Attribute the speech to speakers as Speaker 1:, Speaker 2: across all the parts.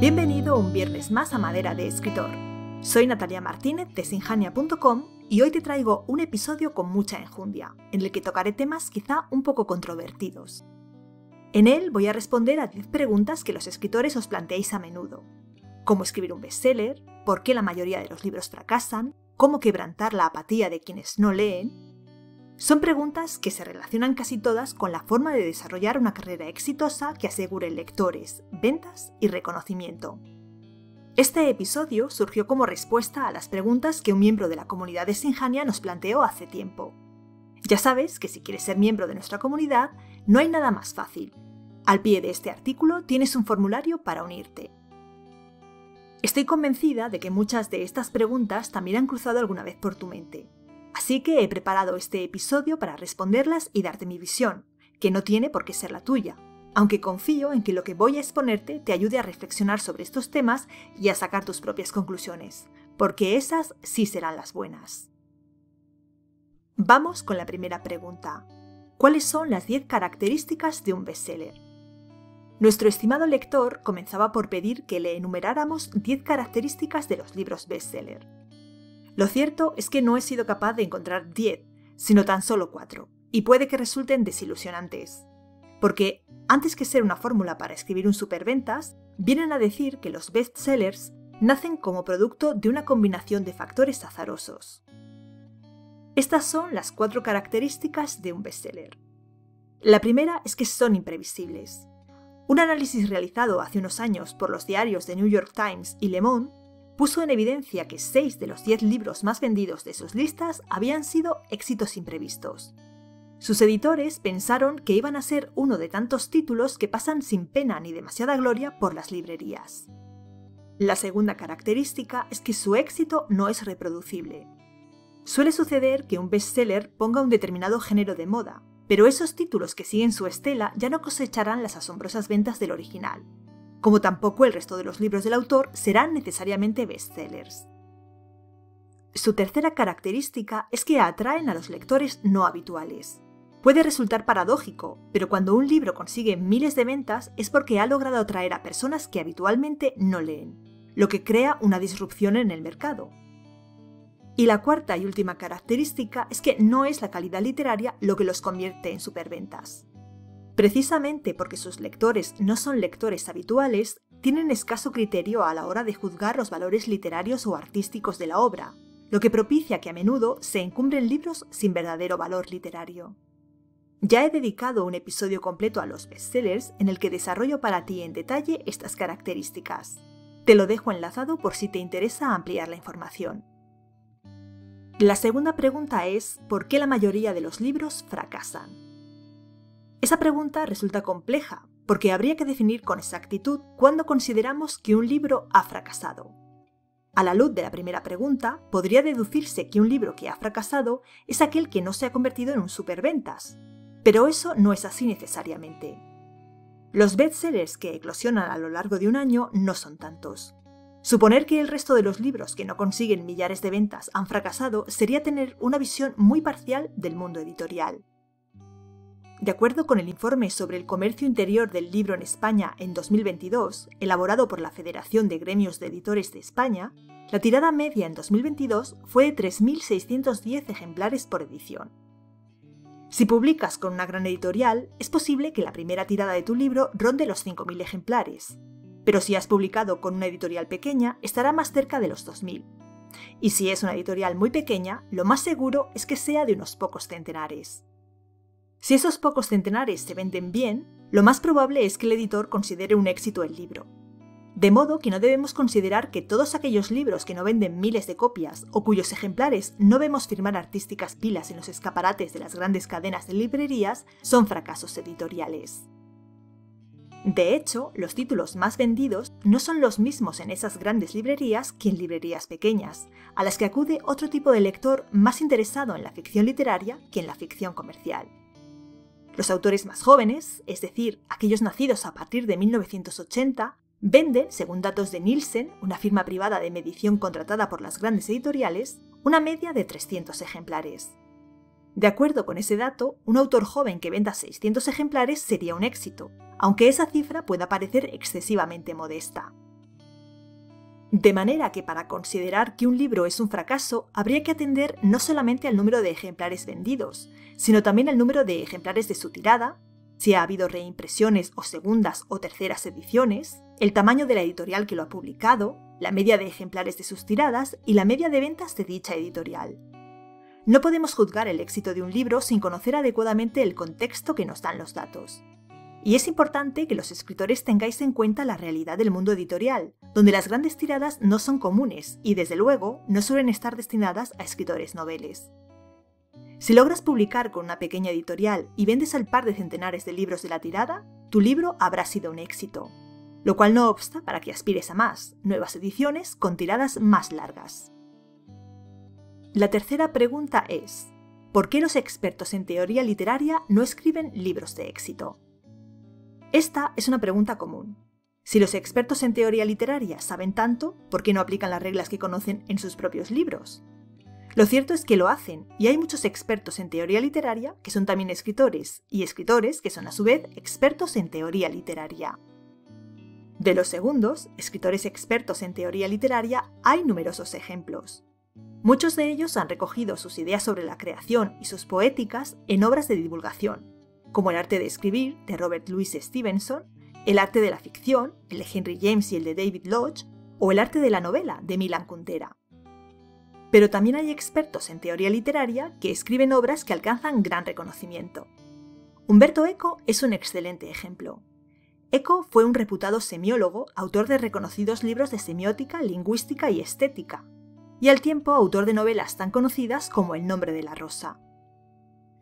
Speaker 1: Bienvenido un viernes más a Madera de Escritor. Soy Natalia Martínez de sinjania.com y hoy te traigo un episodio con mucha enjundia, en el que tocaré temas quizá un poco controvertidos. En él voy a responder a 10 preguntas que los escritores os planteáis a menudo. ¿Cómo escribir un bestseller? ¿Por qué la mayoría de los libros fracasan? ¿Cómo quebrantar la apatía de quienes no leen? Son preguntas que se relacionan casi todas con la forma de desarrollar una carrera exitosa que asegure lectores, ventas y reconocimiento. Este episodio surgió como respuesta a las preguntas que un miembro de la comunidad de Sinjania nos planteó hace tiempo. Ya sabes que si quieres ser miembro de nuestra comunidad, no hay nada más fácil. Al pie de este artículo tienes un formulario para unirte. Estoy convencida de que muchas de estas preguntas también han cruzado alguna vez por tu mente. Así que he preparado este episodio para responderlas y darte mi visión, que no tiene por qué ser la tuya, aunque confío en que lo que voy a exponerte te ayude a reflexionar sobre estos temas y a sacar tus propias conclusiones, porque esas sí serán las buenas. Vamos con la primera pregunta. ¿Cuáles son las 10 características de un bestseller? Nuestro estimado lector comenzaba por pedir que le enumeráramos 10 características de los libros bestseller. Lo cierto es que no he sido capaz de encontrar 10, sino tan solo 4, y puede que resulten desilusionantes. Porque, antes que ser una fórmula para escribir un superventas, vienen a decir que los bestsellers nacen como producto de una combinación de factores azarosos. Estas son las cuatro características de un bestseller. La primera es que son imprevisibles. Un análisis realizado hace unos años por los diarios de New York Times y Le Monde puso en evidencia que 6 de los 10 libros más vendidos de sus listas habían sido éxitos imprevistos. Sus editores pensaron que iban a ser uno de tantos títulos que pasan sin pena ni demasiada gloria por las librerías. La segunda característica es que su éxito no es reproducible. Suele suceder que un bestseller ponga un determinado género de moda, pero esos títulos que siguen su estela ya no cosecharán las asombrosas ventas del original, como tampoco el resto de los libros del autor serán necesariamente bestsellers. Su tercera característica es que atraen a los lectores no habituales. Puede resultar paradójico, pero cuando un libro consigue miles de ventas es porque ha logrado atraer a personas que habitualmente no leen, lo que crea una disrupción en el mercado. Y la cuarta y última característica es que no es la calidad literaria lo que los convierte en superventas. Precisamente porque sus lectores no son lectores habituales, tienen escaso criterio a la hora de juzgar los valores literarios o artísticos de la obra, lo que propicia que a menudo se encumbren libros sin verdadero valor literario. Ya he dedicado un episodio completo a los bestsellers en el que desarrollo para ti en detalle estas características. Te lo dejo enlazado por si te interesa ampliar la información. La segunda pregunta es ¿por qué la mayoría de los libros fracasan? Esa pregunta resulta compleja, porque habría que definir con exactitud cuándo consideramos que un libro ha fracasado. A la luz de la primera pregunta, podría deducirse que un libro que ha fracasado es aquel que no se ha convertido en un superventas, pero eso no es así necesariamente. Los bestsellers que eclosionan a lo largo de un año no son tantos. Suponer que el resto de los libros que no consiguen millares de ventas han fracasado sería tener una visión muy parcial del mundo editorial. De acuerdo con el informe sobre el comercio interior del libro en España en 2022, elaborado por la Federación de Gremios de Editores de España, la tirada media en 2022 fue de 3.610 ejemplares por edición. Si publicas con una gran editorial, es posible que la primera tirada de tu libro ronde los 5.000 ejemplares, pero si has publicado con una editorial pequeña, estará más cerca de los 2.000. Y si es una editorial muy pequeña, lo más seguro es que sea de unos pocos centenares. Si esos pocos centenares se venden bien, lo más probable es que el editor considere un éxito el libro. De modo que no debemos considerar que todos aquellos libros que no venden miles de copias o cuyos ejemplares no vemos firmar artísticas pilas en los escaparates de las grandes cadenas de librerías son fracasos editoriales. De hecho, los títulos más vendidos no son los mismos en esas grandes librerías que en librerías pequeñas, a las que acude otro tipo de lector más interesado en la ficción literaria que en la ficción comercial. Los autores más jóvenes, es decir, aquellos nacidos a partir de 1980, venden, según datos de Nielsen, una firma privada de medición contratada por las grandes editoriales, una media de 300 ejemplares. De acuerdo con ese dato, un autor joven que venda 600 ejemplares sería un éxito, aunque esa cifra pueda parecer excesivamente modesta. De manera que para considerar que un libro es un fracaso, habría que atender no solamente al número de ejemplares vendidos, sino también al número de ejemplares de su tirada, si ha habido reimpresiones o segundas o terceras ediciones, el tamaño de la editorial que lo ha publicado, la media de ejemplares de sus tiradas y la media de ventas de dicha editorial. No podemos juzgar el éxito de un libro sin conocer adecuadamente el contexto que nos dan los datos. Y es importante que los escritores tengáis en cuenta la realidad del mundo editorial, donde las grandes tiradas no son comunes y desde luego no suelen estar destinadas a escritores noveles. Si logras publicar con una pequeña editorial y vendes al par de centenares de libros de la tirada, tu libro habrá sido un éxito, lo cual no obsta para que aspires a más, nuevas ediciones con tiradas más largas. La tercera pregunta es, ¿por qué los expertos en teoría literaria no escriben libros de éxito? Esta es una pregunta común. Si los expertos en teoría literaria saben tanto, ¿por qué no aplican las reglas que conocen en sus propios libros? Lo cierto es que lo hacen, y hay muchos expertos en teoría literaria que son también escritores, y escritores que son a su vez expertos en teoría literaria. De los segundos, escritores expertos en teoría literaria, hay numerosos ejemplos. Muchos de ellos han recogido sus ideas sobre la creación y sus poéticas en obras de divulgación, como el arte de escribir de Robert Louis Stevenson, el arte de la ficción, el de Henry James y el de David Lodge, o el arte de la novela de Milan Kundera. Pero también hay expertos en teoría literaria que escriben obras que alcanzan gran reconocimiento. Humberto Eco es un excelente ejemplo. Eco fue un reputado semiólogo, autor de reconocidos libros de semiótica, lingüística y estética, y al tiempo autor de novelas tan conocidas como El nombre de la rosa.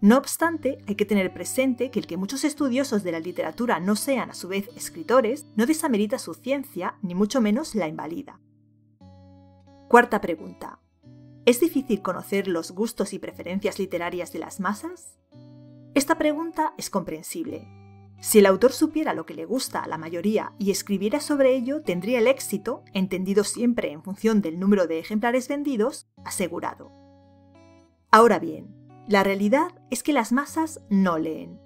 Speaker 1: No obstante, hay que tener presente que el que muchos estudiosos de la literatura no sean a su vez escritores no desamerita su ciencia, ni mucho menos la invalida. Cuarta pregunta. ¿Es difícil conocer los gustos y preferencias literarias de las masas? Esta pregunta es comprensible. Si el autor supiera lo que le gusta a la mayoría y escribiera sobre ello, tendría el éxito, entendido siempre en función del número de ejemplares vendidos, asegurado. Ahora bien, la realidad es que las masas no leen.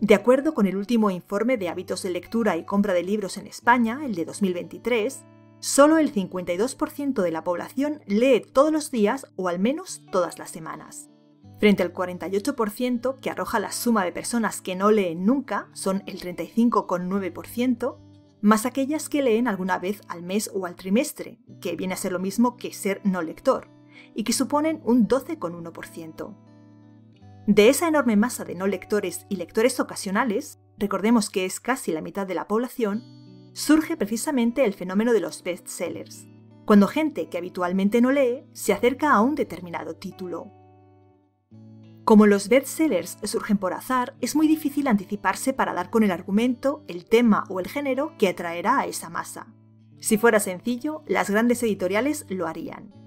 Speaker 1: De acuerdo con el último informe de hábitos de lectura y compra de libros en España, el de 2023, solo el 52% de la población lee todos los días o al menos todas las semanas. Frente al 48% que arroja la suma de personas que no leen nunca, son el 35,9%, más aquellas que leen alguna vez al mes o al trimestre, que viene a ser lo mismo que ser no lector y que suponen un 12,1%. De esa enorme masa de no lectores y lectores ocasionales, recordemos que es casi la mitad de la población, surge precisamente el fenómeno de los bestsellers, cuando gente que habitualmente no lee se acerca a un determinado título. Como los bestsellers surgen por azar, es muy difícil anticiparse para dar con el argumento, el tema o el género que atraerá a esa masa. Si fuera sencillo, las grandes editoriales lo harían.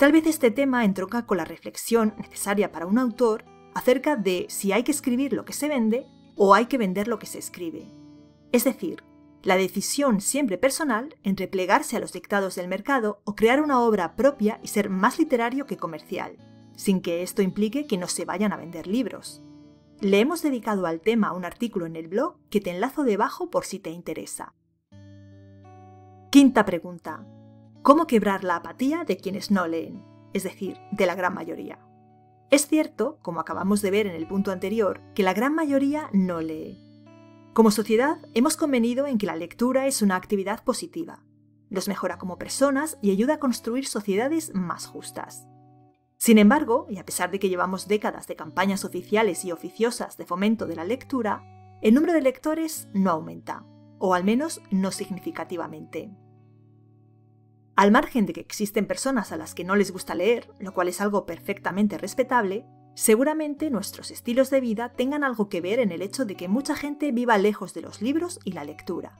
Speaker 1: Tal vez este tema entronca con la reflexión necesaria para un autor acerca de si hay que escribir lo que se vende o hay que vender lo que se escribe. Es decir, la decisión siempre personal entre plegarse a los dictados del mercado o crear una obra propia y ser más literario que comercial, sin que esto implique que no se vayan a vender libros. Le hemos dedicado al tema un artículo en el blog que te enlazo debajo por si te interesa. Quinta pregunta. ¿Cómo quebrar la apatía de quienes no leen? Es decir, de la gran mayoría. Es cierto, como acabamos de ver en el punto anterior, que la gran mayoría no lee. Como sociedad, hemos convenido en que la lectura es una actividad positiva. Nos mejora como personas y ayuda a construir sociedades más justas. Sin embargo, y a pesar de que llevamos décadas de campañas oficiales y oficiosas de fomento de la lectura, el número de lectores no aumenta, o al menos no significativamente. Al margen de que existen personas a las que no les gusta leer, lo cual es algo perfectamente respetable, seguramente nuestros estilos de vida tengan algo que ver en el hecho de que mucha gente viva lejos de los libros y la lectura.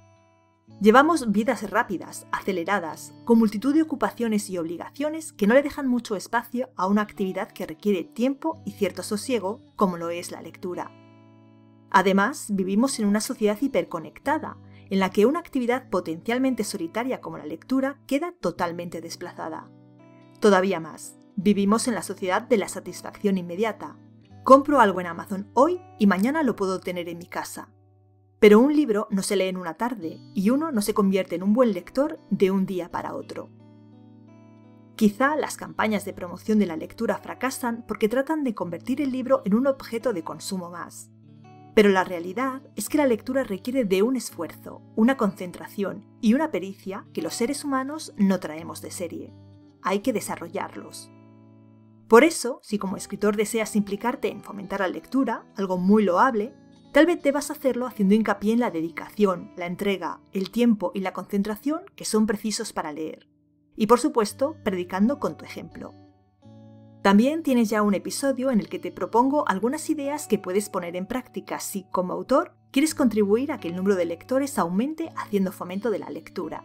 Speaker 1: Llevamos vidas rápidas, aceleradas, con multitud de ocupaciones y obligaciones que no le dejan mucho espacio a una actividad que requiere tiempo y cierto sosiego, como lo es la lectura. Además, vivimos en una sociedad hiperconectada, en la que una actividad potencialmente solitaria como la lectura queda totalmente desplazada. Todavía más, Vivimos en la sociedad de la satisfacción inmediata. Compro algo en Amazon hoy y mañana lo puedo tener en mi casa. Pero un libro no se lee en una tarde y uno no se convierte en un buen lector de un día para otro. Quizá las campañas de promoción de la lectura fracasan porque tratan de convertir el libro en un objeto de consumo más. Pero la realidad es que la lectura requiere de un esfuerzo, una concentración y una pericia que los seres humanos no traemos de serie. Hay que desarrollarlos. Por eso, si como escritor deseas implicarte en fomentar la lectura, algo muy loable, tal vez debas hacerlo haciendo hincapié en la dedicación, la entrega, el tiempo y la concentración que son precisos para leer. Y por supuesto, predicando con tu ejemplo. También tienes ya un episodio en el que te propongo algunas ideas que puedes poner en práctica si, como autor, quieres contribuir a que el número de lectores aumente haciendo fomento de la lectura.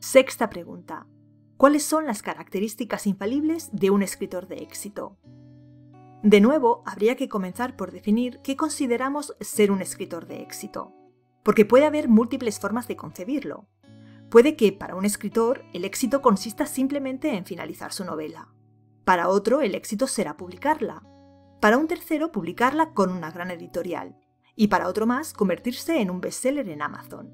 Speaker 1: Sexta pregunta. ¿Cuáles son las características infalibles de un escritor de éxito? De nuevo, habría que comenzar por definir qué consideramos ser un escritor de éxito, porque puede haber múltiples formas de concebirlo. Puede que para un escritor el éxito consista simplemente en finalizar su novela, para otro, el éxito será publicarla. Para un tercero, publicarla con una gran editorial. Y para otro más, convertirse en un bestseller en Amazon.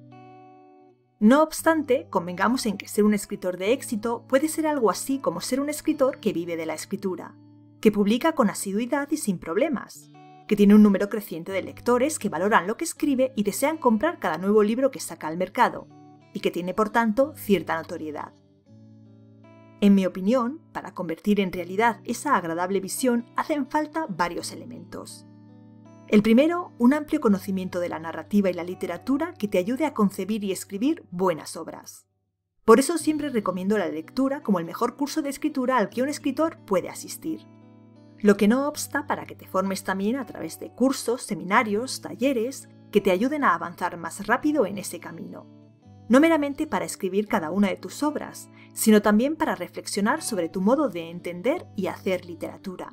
Speaker 1: No obstante, convengamos en que ser un escritor de éxito puede ser algo así como ser un escritor que vive de la escritura, que publica con asiduidad y sin problemas, que tiene un número creciente de lectores que valoran lo que escribe y desean comprar cada nuevo libro que saca al mercado, y que tiene por tanto cierta notoriedad. En mi opinión, para convertir en realidad esa agradable visión hacen falta varios elementos. El primero, un amplio conocimiento de la narrativa y la literatura que te ayude a concebir y escribir buenas obras. Por eso siempre recomiendo la lectura como el mejor curso de escritura al que un escritor puede asistir. Lo que no obsta para que te formes también a través de cursos, seminarios, talleres que te ayuden a avanzar más rápido en ese camino no meramente para escribir cada una de tus obras, sino también para reflexionar sobre tu modo de entender y hacer literatura.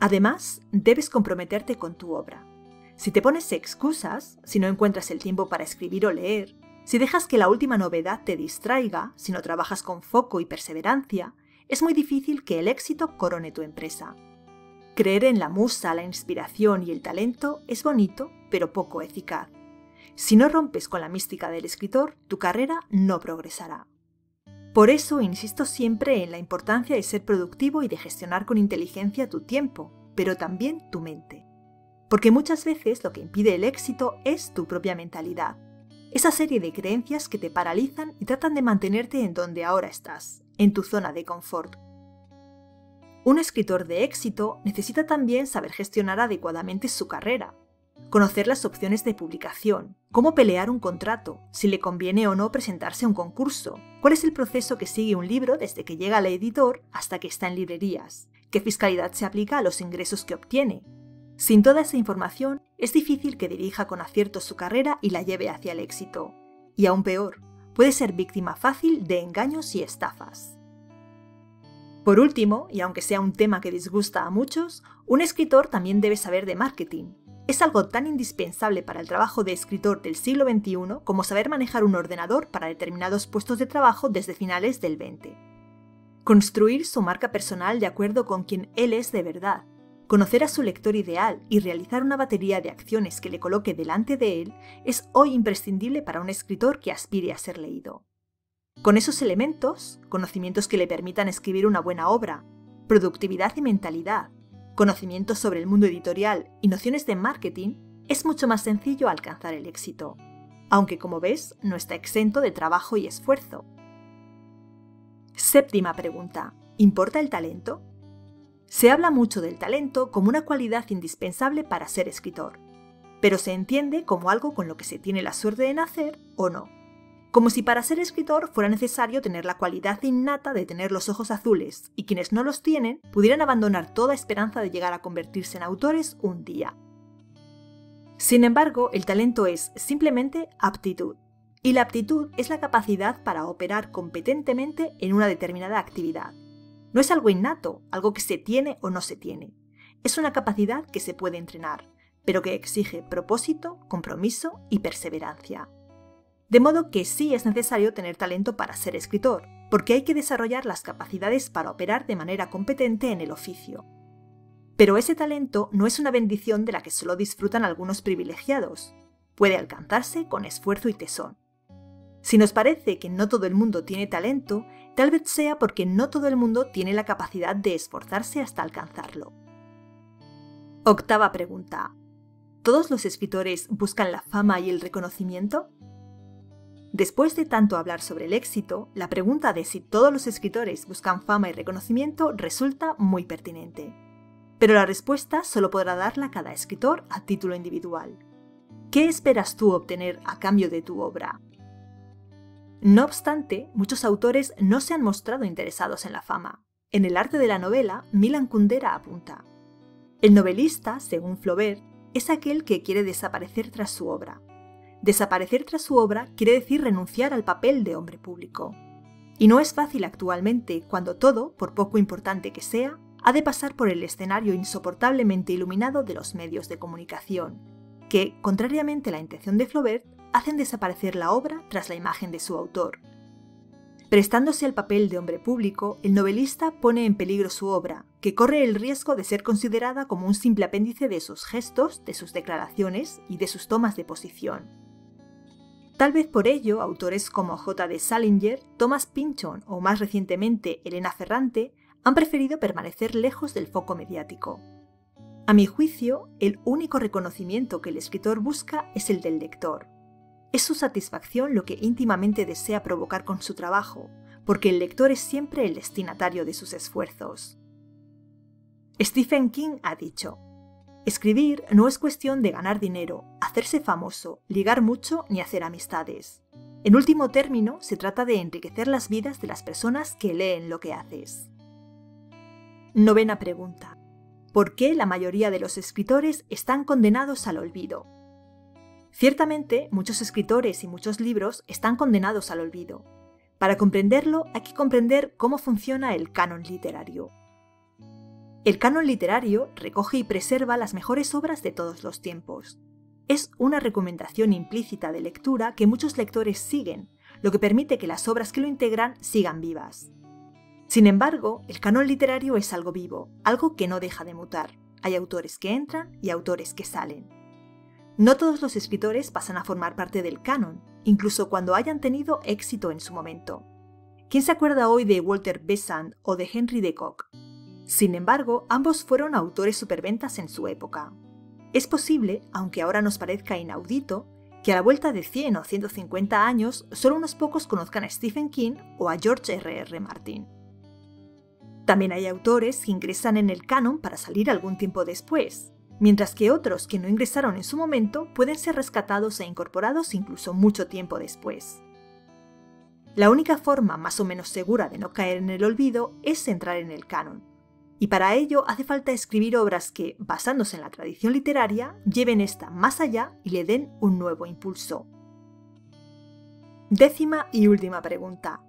Speaker 1: Además, debes comprometerte con tu obra. Si te pones excusas, si no encuentras el tiempo para escribir o leer, si dejas que la última novedad te distraiga, si no trabajas con foco y perseverancia, es muy difícil que el éxito corone tu empresa. Creer en la musa, la inspiración y el talento es bonito, pero poco eficaz. Si no rompes con la mística del escritor, tu carrera no progresará. Por eso insisto siempre en la importancia de ser productivo y de gestionar con inteligencia tu tiempo, pero también tu mente. Porque muchas veces lo que impide el éxito es tu propia mentalidad, esa serie de creencias que te paralizan y tratan de mantenerte en donde ahora estás, en tu zona de confort. Un escritor de éxito necesita también saber gestionar adecuadamente su carrera, conocer las opciones de publicación, cómo pelear un contrato, si le conviene o no presentarse a un concurso, cuál es el proceso que sigue un libro desde que llega al editor hasta que está en librerías, qué fiscalidad se aplica a los ingresos que obtiene. Sin toda esa información, es difícil que dirija con acierto su carrera y la lleve hacia el éxito. Y aún peor, puede ser víctima fácil de engaños y estafas. Por último, y aunque sea un tema que disgusta a muchos, un escritor también debe saber de marketing, es algo tan indispensable para el trabajo de escritor del siglo XXI como saber manejar un ordenador para determinados puestos de trabajo desde finales del XX. Construir su marca personal de acuerdo con quien él es de verdad, conocer a su lector ideal y realizar una batería de acciones que le coloque delante de él es hoy imprescindible para un escritor que aspire a ser leído. Con esos elementos, conocimientos que le permitan escribir una buena obra, productividad y mentalidad, conocimientos sobre el mundo editorial y nociones de marketing, es mucho más sencillo alcanzar el éxito, aunque como ves no está exento de trabajo y esfuerzo. Séptima pregunta. ¿Importa el talento? Se habla mucho del talento como una cualidad indispensable para ser escritor, pero se entiende como algo con lo que se tiene la suerte de nacer o no como si para ser escritor fuera necesario tener la cualidad innata de tener los ojos azules, y quienes no los tienen pudieran abandonar toda esperanza de llegar a convertirse en autores un día. Sin embargo, el talento es simplemente aptitud, y la aptitud es la capacidad para operar competentemente en una determinada actividad. No es algo innato, algo que se tiene o no se tiene. Es una capacidad que se puede entrenar, pero que exige propósito, compromiso y perseverancia. De modo que sí es necesario tener talento para ser escritor, porque hay que desarrollar las capacidades para operar de manera competente en el oficio. Pero ese talento no es una bendición de la que solo disfrutan algunos privilegiados. Puede alcanzarse con esfuerzo y tesón. Si nos parece que no todo el mundo tiene talento, tal vez sea porque no todo el mundo tiene la capacidad de esforzarse hasta alcanzarlo. Octava pregunta. ¿Todos los escritores buscan la fama y el reconocimiento? Después de tanto hablar sobre el éxito, la pregunta de si todos los escritores buscan fama y reconocimiento resulta muy pertinente. Pero la respuesta solo podrá darla cada escritor a título individual. ¿Qué esperas tú obtener a cambio de tu obra? No obstante, muchos autores no se han mostrado interesados en la fama. En el arte de la novela, Milan Kundera apunta. El novelista, según Flaubert, es aquel que quiere desaparecer tras su obra. Desaparecer tras su obra quiere decir renunciar al papel de hombre público. Y no es fácil actualmente cuando todo, por poco importante que sea, ha de pasar por el escenario insoportablemente iluminado de los medios de comunicación, que, contrariamente a la intención de Flaubert, hacen desaparecer la obra tras la imagen de su autor. Prestándose al papel de hombre público, el novelista pone en peligro su obra, que corre el riesgo de ser considerada como un simple apéndice de sus gestos, de sus declaraciones y de sus tomas de posición. Tal vez por ello, autores como J. D. Salinger, Thomas Pynchon o más recientemente Elena Ferrante han preferido permanecer lejos del foco mediático. A mi juicio, el único reconocimiento que el escritor busca es el del lector, es su satisfacción lo que íntimamente desea provocar con su trabajo, porque el lector es siempre el destinatario de sus esfuerzos. Stephen King ha dicho, Escribir no es cuestión de ganar dinero, hacerse famoso, ligar mucho ni hacer amistades. En último término, se trata de enriquecer las vidas de las personas que leen lo que haces. Novena pregunta. ¿Por qué la mayoría de los escritores están condenados al olvido? Ciertamente, muchos escritores y muchos libros están condenados al olvido. Para comprenderlo, hay que comprender cómo funciona el canon literario. El canon literario recoge y preserva las mejores obras de todos los tiempos. Es una recomendación implícita de lectura que muchos lectores siguen, lo que permite que las obras que lo integran sigan vivas. Sin embargo, el canon literario es algo vivo, algo que no deja de mutar. Hay autores que entran y autores que salen. No todos los escritores pasan a formar parte del canon, incluso cuando hayan tenido éxito en su momento. ¿Quién se acuerda hoy de Walter Besant o de Henry de Kock? Sin embargo, ambos fueron autores superventas en su época. Es posible, aunque ahora nos parezca inaudito, que a la vuelta de 100 o 150 años solo unos pocos conozcan a Stephen King o a George R. R. Martin. También hay autores que ingresan en el canon para salir algún tiempo después, mientras que otros que no ingresaron en su momento pueden ser rescatados e incorporados incluso mucho tiempo después. La única forma más o menos segura de no caer en el olvido es entrar en el canon, y para ello hace falta escribir obras que, basándose en la tradición literaria, lleven esta más allá y le den un nuevo impulso. Décima y última pregunta.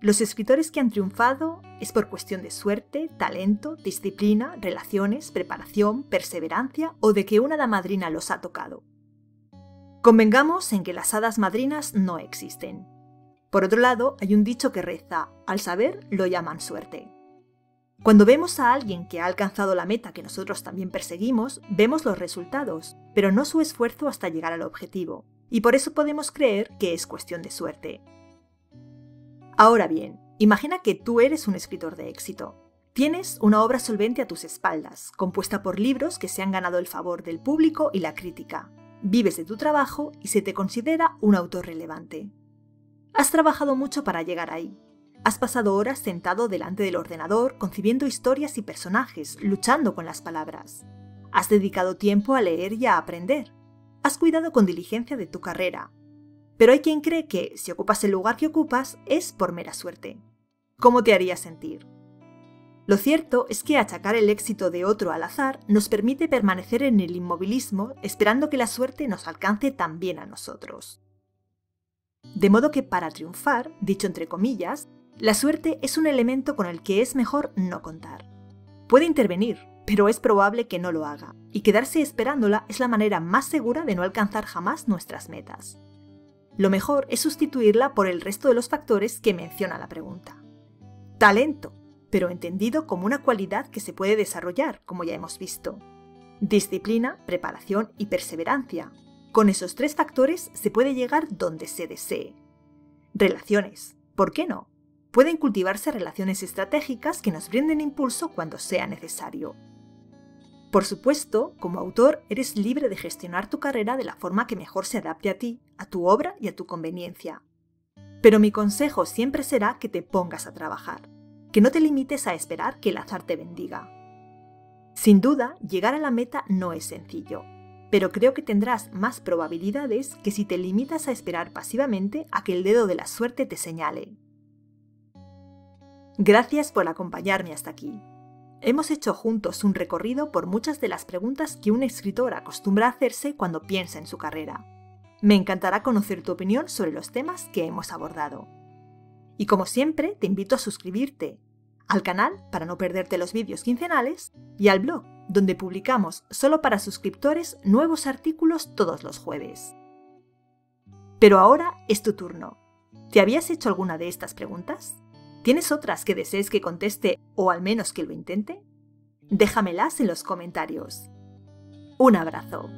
Speaker 1: Los escritores que han triunfado es por cuestión de suerte, talento, disciplina, relaciones, preparación, perseverancia o de que una hada madrina los ha tocado. Convengamos en que las hadas madrinas no existen. Por otro lado, hay un dicho que reza, al saber lo llaman suerte. Cuando vemos a alguien que ha alcanzado la meta que nosotros también perseguimos, vemos los resultados, pero no su esfuerzo hasta llegar al objetivo, y por eso podemos creer que es cuestión de suerte. Ahora bien, imagina que tú eres un escritor de éxito. Tienes una obra solvente a tus espaldas, compuesta por libros que se han ganado el favor del público y la crítica. Vives de tu trabajo y se te considera un autor relevante. Has trabajado mucho para llegar ahí. Has pasado horas sentado delante del ordenador concibiendo historias y personajes, luchando con las palabras. Has dedicado tiempo a leer y a aprender. Has cuidado con diligencia de tu carrera, pero hay quien cree que si ocupas el lugar que ocupas es por mera suerte. ¿Cómo te haría sentir? Lo cierto es que achacar el éxito de otro al azar nos permite permanecer en el inmovilismo esperando que la suerte nos alcance también a nosotros. De modo que para triunfar, dicho entre comillas, la suerte es un elemento con el que es mejor no contar. Puede intervenir, pero es probable que no lo haga, y quedarse esperándola es la manera más segura de no alcanzar jamás nuestras metas. Lo mejor es sustituirla por el resto de los factores que menciona la pregunta. Talento, pero entendido como una cualidad que se puede desarrollar, como ya hemos visto. Disciplina, preparación y perseverancia. Con esos tres factores se puede llegar donde se desee. Relaciones. ¿Por qué no? Pueden cultivarse relaciones estratégicas que nos brinden impulso cuando sea necesario. Por supuesto, como autor, eres libre de gestionar tu carrera de la forma que mejor se adapte a ti, a tu obra y a tu conveniencia. Pero mi consejo siempre será que te pongas a trabajar, que no te limites a esperar que el azar te bendiga. Sin duda, llegar a la meta no es sencillo, pero creo que tendrás más probabilidades que si te limitas a esperar pasivamente a que el dedo de la suerte te señale. Gracias por acompañarme hasta aquí. Hemos hecho juntos un recorrido por muchas de las preguntas que un escritor acostumbra hacerse cuando piensa en su carrera. Me encantará conocer tu opinión sobre los temas que hemos abordado. Y como siempre, te invito a suscribirte al canal para no perderte los vídeos quincenales y al blog, donde publicamos solo para suscriptores nuevos artículos todos los jueves. Pero ahora es tu turno. ¿Te habías hecho alguna de estas preguntas? ¿Tienes otras que desees que conteste o al menos que lo intente? Déjamelas en los comentarios. Un abrazo.